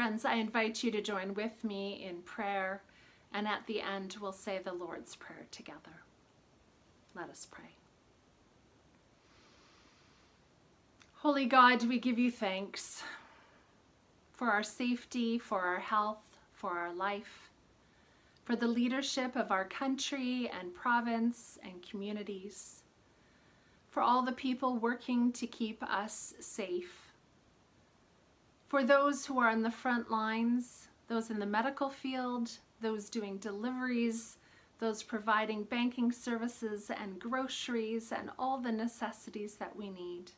Friends, I invite you to join with me in prayer, and at the end, we'll say the Lord's Prayer together. Let us pray. Holy God, we give you thanks for our safety, for our health, for our life, for the leadership of our country and province and communities, for all the people working to keep us safe, for those who are on the front lines, those in the medical field, those doing deliveries, those providing banking services and groceries and all the necessities that we need.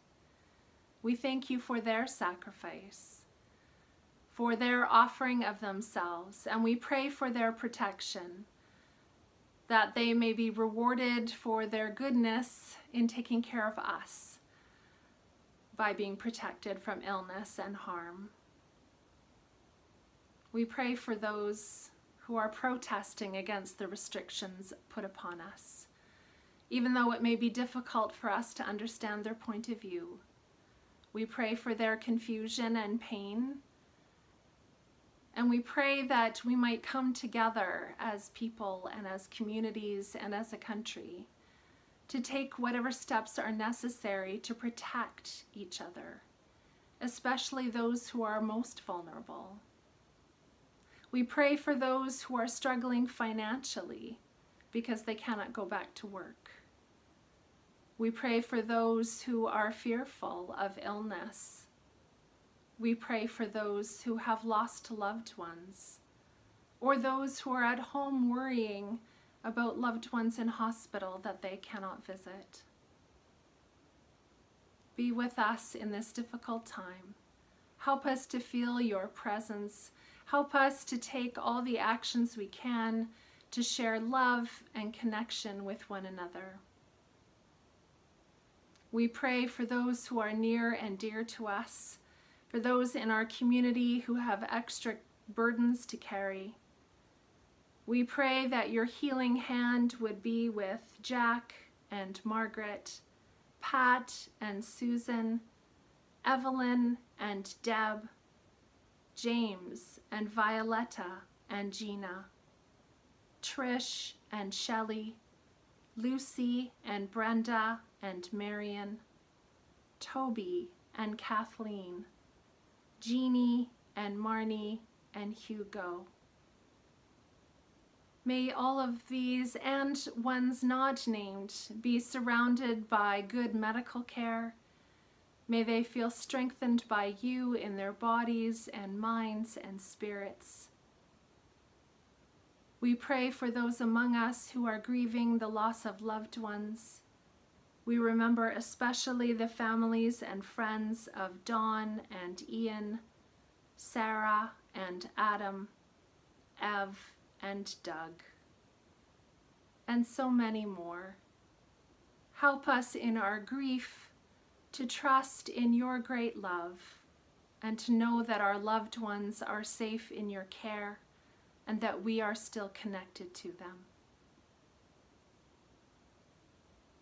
We thank you for their sacrifice, for their offering of themselves, and we pray for their protection, that they may be rewarded for their goodness in taking care of us by being protected from illness and harm. We pray for those who are protesting against the restrictions put upon us, even though it may be difficult for us to understand their point of view. We pray for their confusion and pain. And we pray that we might come together as people and as communities and as a country to take whatever steps are necessary to protect each other, especially those who are most vulnerable. We pray for those who are struggling financially because they cannot go back to work. We pray for those who are fearful of illness. We pray for those who have lost loved ones or those who are at home worrying about loved ones in hospital that they cannot visit. Be with us in this difficult time. Help us to feel your presence. Help us to take all the actions we can to share love and connection with one another. We pray for those who are near and dear to us, for those in our community who have extra burdens to carry. We pray that your healing hand would be with Jack and Margaret, Pat and Susan, Evelyn and Deb, James and Violetta and Gina, Trish and Shelley, Lucy and Brenda and Marion, Toby and Kathleen, Jeannie and Marnie and Hugo. May all of these and ones not named be surrounded by good medical care. May they feel strengthened by you in their bodies and minds and spirits. We pray for those among us who are grieving the loss of loved ones. We remember especially the families and friends of Dawn and Ian, Sarah and Adam, Ev and Doug, and so many more. Help us in our grief to trust in your great love and to know that our loved ones are safe in your care and that we are still connected to them.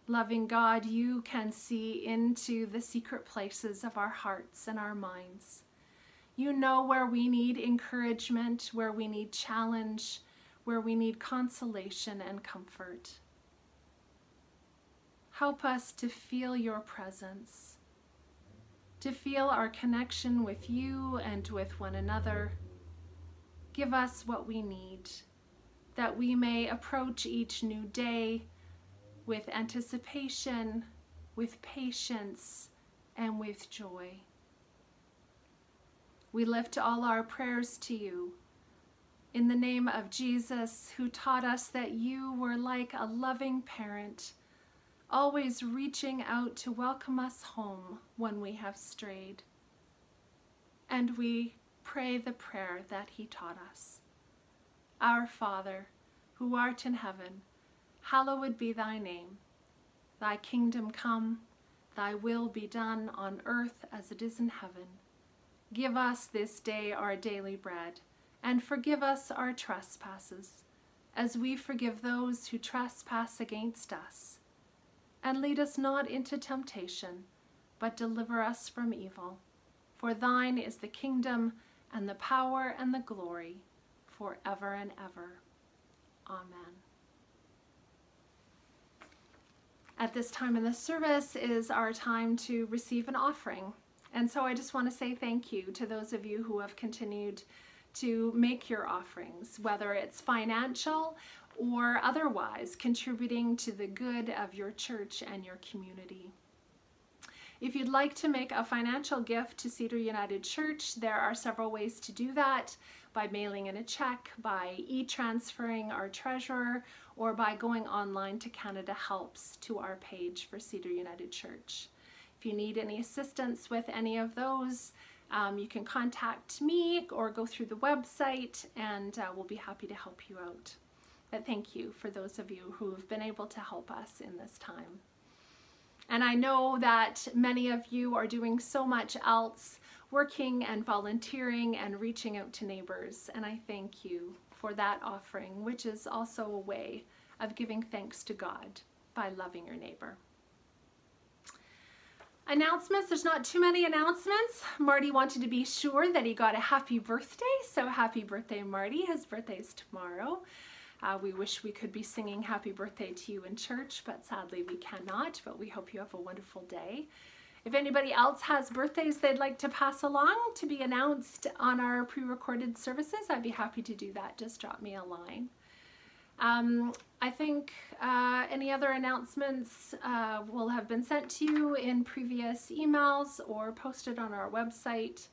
Loving God, you can see into the secret places of our hearts and our minds. You know where we need encouragement, where we need challenge, where we need consolation and comfort. Help us to feel your presence, to feel our connection with you and with one another. Give us what we need, that we may approach each new day with anticipation, with patience, and with joy. We lift all our prayers to you in the name of Jesus, who taught us that you were like a loving parent, always reaching out to welcome us home when we have strayed. And we pray the prayer that he taught us. Our Father, who art in heaven, hallowed be thy name. Thy kingdom come, thy will be done on earth as it is in heaven. Give us this day our daily bread, and forgive us our trespasses, as we forgive those who trespass against us. And lead us not into temptation, but deliver us from evil. For thine is the kingdom, and the power and the glory forever and ever. Amen. At this time in the service is our time to receive an offering. And so I just want to say thank you to those of you who have continued to make your offerings, whether it's financial or otherwise, contributing to the good of your church and your community. If you'd like to make a financial gift to Cedar United Church, there are several ways to do that by mailing in a check, by e-transferring our treasurer, or by going online to Canada Helps to our page for Cedar United Church. If you need any assistance with any of those, um, you can contact me or go through the website and uh, we'll be happy to help you out. But thank you for those of you who have been able to help us in this time. And I know that many of you are doing so much else, working and volunteering and reaching out to neighbors. And I thank you for that offering, which is also a way of giving thanks to God by loving your neighbor. Announcements, there's not too many announcements. Marty wanted to be sure that he got a happy birthday, so happy birthday, Marty. His birthday is tomorrow. Uh, we wish we could be singing happy birthday to you in church, but sadly we cannot, but we hope you have a wonderful day. If anybody else has birthdays they'd like to pass along to be announced on our pre-recorded services, I'd be happy to do that. Just drop me a line. Um, I think uh, any other announcements uh, will have been sent to you in previous emails or posted on our website.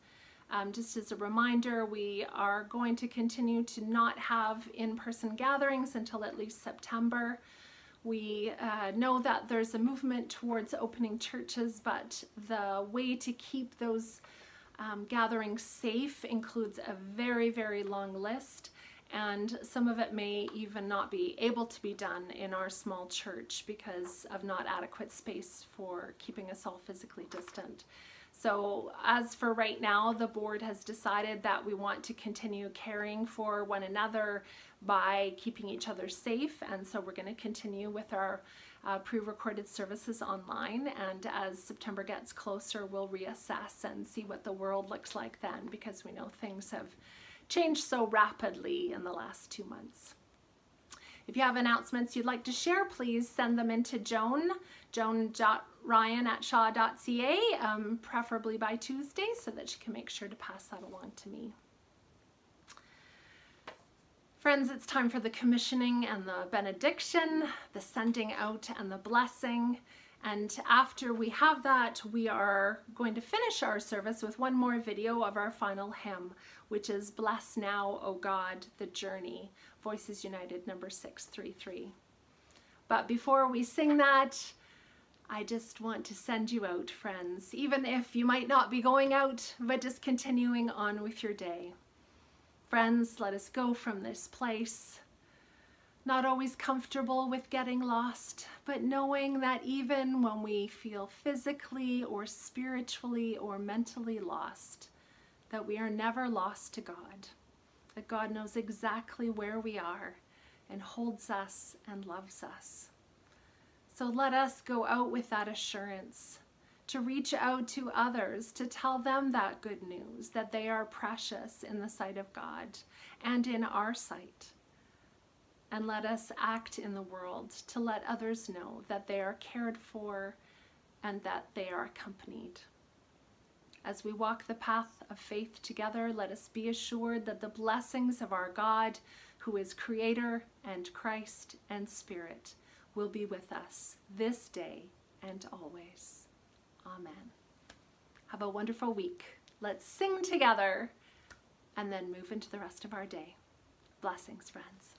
Um, just as a reminder, we are going to continue to not have in-person gatherings until at least September. We uh, know that there's a movement towards opening churches, but the way to keep those um, gatherings safe includes a very, very long list and some of it may even not be able to be done in our small church because of not adequate space for keeping us all physically distant. So as for right now, the board has decided that we want to continue caring for one another by keeping each other safe. And so we're going to continue with our uh, pre-recorded services online. And as September gets closer, we'll reassess and see what the world looks like then because we know things have changed so rapidly in the last two months. If you have announcements you'd like to share, please send them into Joan, joan.ryan at shaw.ca, um, preferably by Tuesday, so that she can make sure to pass that along to me. Friends, it's time for the commissioning and the benediction, the sending out and the blessing. And after we have that, we are going to finish our service with one more video of our final hymn, which is Bless Now, O God, the Journey, Voices United number 633. But before we sing that, I just want to send you out, friends, even if you might not be going out, but just continuing on with your day. Friends, let us go from this place not always comfortable with getting lost, but knowing that even when we feel physically or spiritually or mentally lost, that we are never lost to God, that God knows exactly where we are and holds us and loves us. So let us go out with that assurance to reach out to others, to tell them that good news, that they are precious in the sight of God and in our sight and let us act in the world to let others know that they are cared for and that they are accompanied. As we walk the path of faith together, let us be assured that the blessings of our God, who is Creator and Christ and Spirit, will be with us this day and always. Amen. Have a wonderful week. Let's sing together and then move into the rest of our day. Blessings, friends.